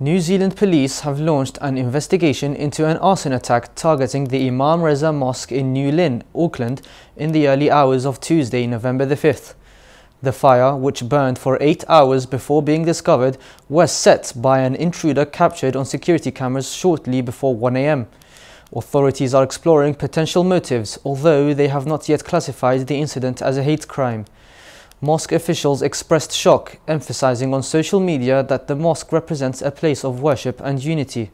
New Zealand police have launched an investigation into an arson attack targeting the Imam Reza Mosque in New Lynn, Auckland, in the early hours of Tuesday, November the 5th. The fire, which burned for eight hours before being discovered, was set by an intruder captured on security cameras shortly before 1 am. Authorities are exploring potential motives, although they have not yet classified the incident as a hate crime. Mosque officials expressed shock, emphasizing on social media that the mosque represents a place of worship and unity.